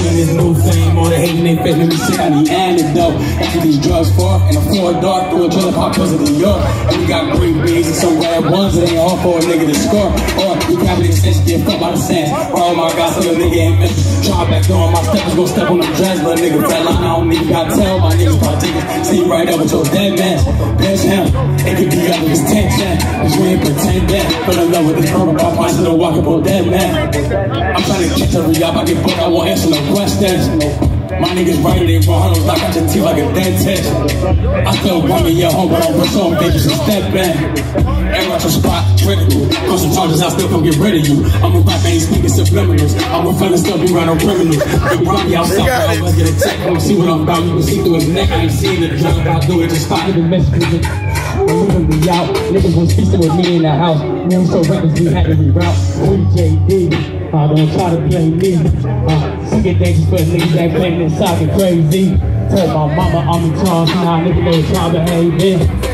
seen this new fame, all the hating they fit, let me see on the antidote. What these drugs for, and I'm four dark through a trailer park cause of New York. And we got great beans and some bad ones, it ain't all for a nigga to score. Or grab an extension, get fucked by the sense. Oh my god, so the nigga ain't missing. Try back door, my steppers gon' step on them dreads, but nigga fat line, I don't even gotta tell my niggas partakers. See right up with your dead man. There's him, it could be up with his tension. Cause we ain't pretend that. Fell in love with this purple pop, I still walkable dead man. I'm trying to catch every up, I get booked, I won't answer no questions. My niggas right, they wrong, I got your teeth like a dentist. I still want me at home, but I'm push on bitches and step back. Air out your spot, critical. Cause some charges, I still come get rid of you. I'm a rap, ain't speaking subliminals. I'm a friend, still be running criminals. They run me outside, bro. Let's get a check, come see what I'm about. You can see through his neck, I ain't seen it. Drunk, I'll do it, just stop. the When we out, niggas was feasting with me in the house. Man, so reckless, we had to reroute. Free JD. Uh, don't try to blame me. Uh, see get dangerous for niggas that claim this socket crazy. Told my mama I'm in charge, now niggas know how to behave.